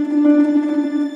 Música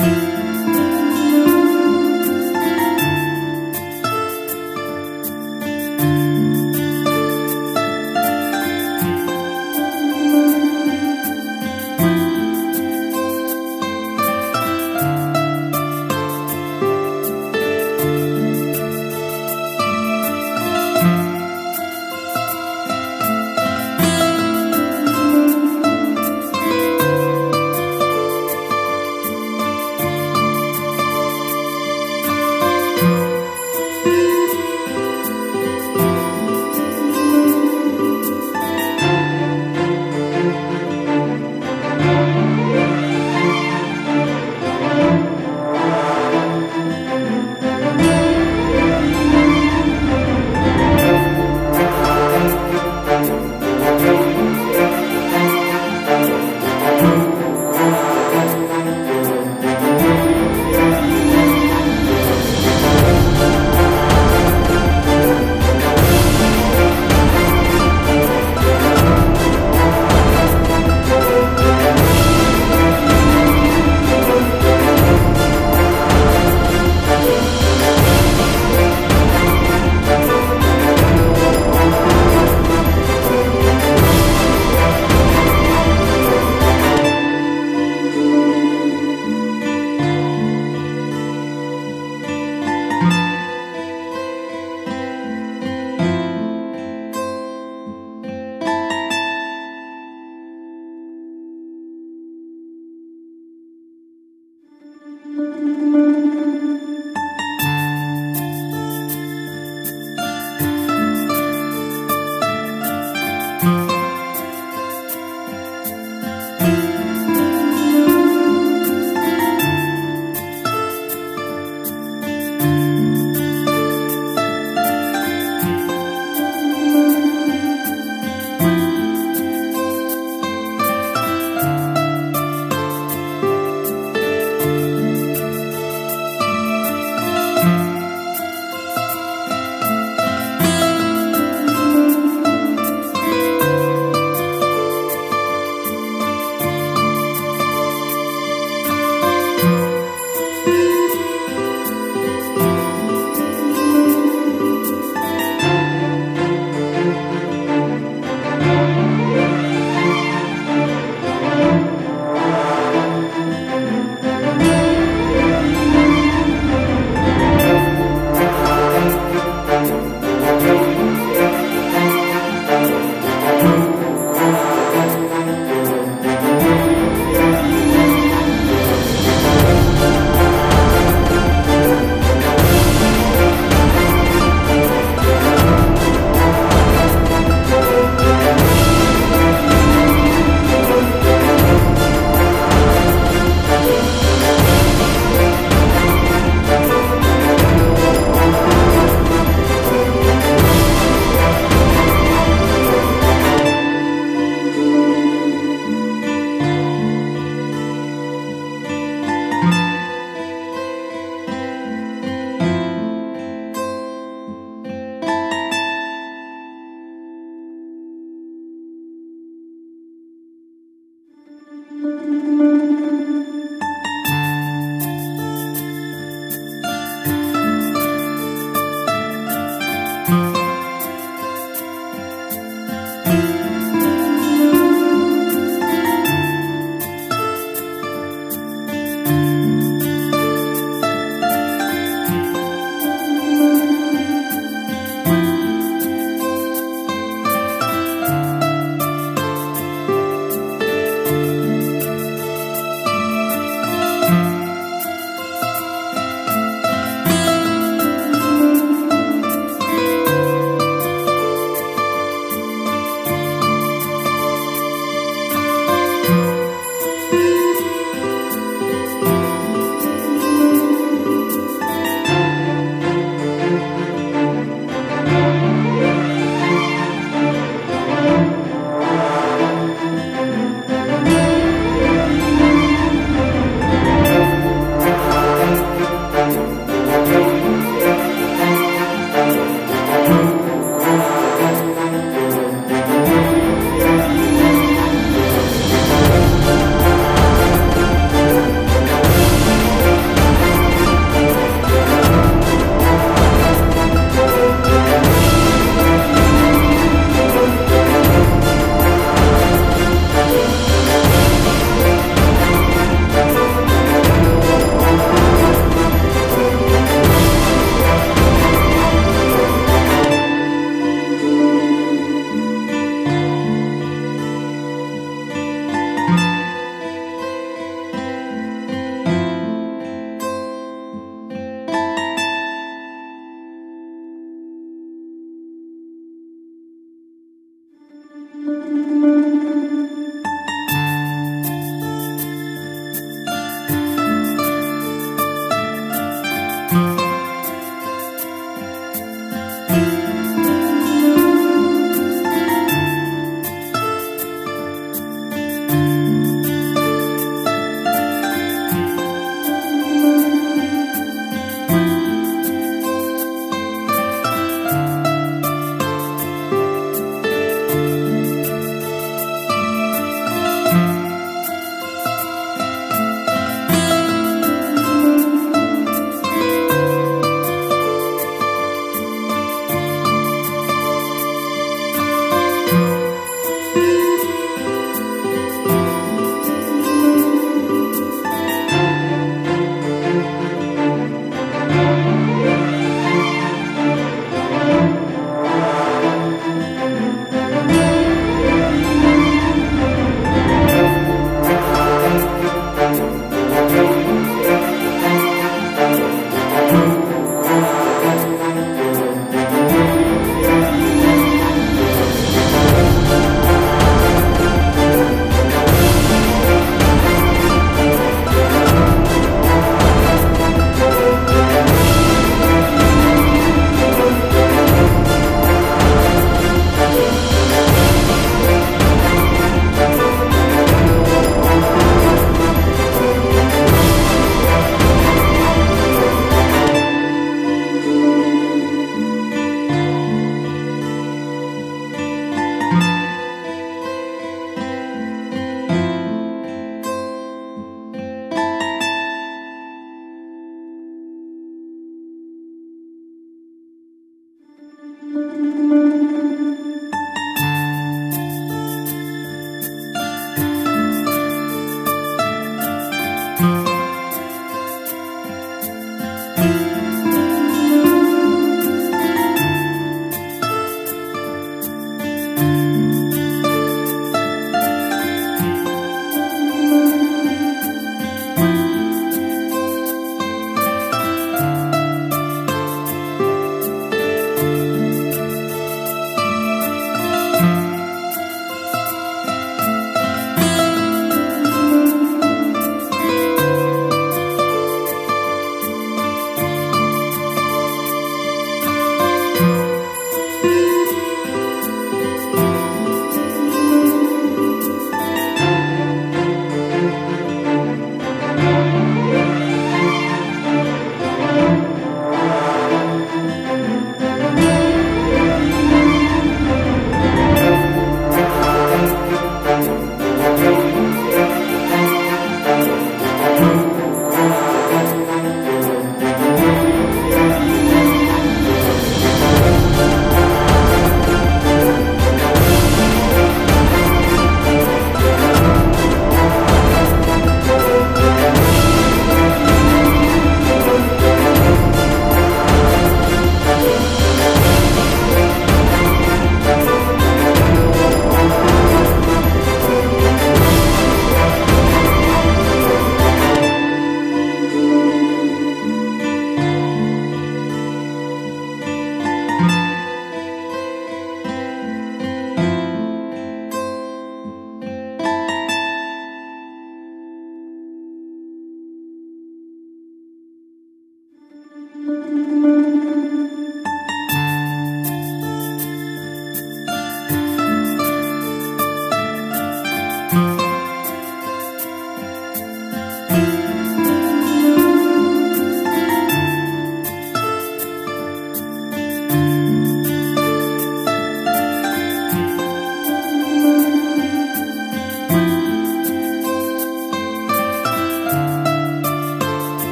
Música